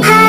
I